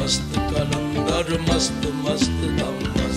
मस्त कलंदर मस्त मस्त दम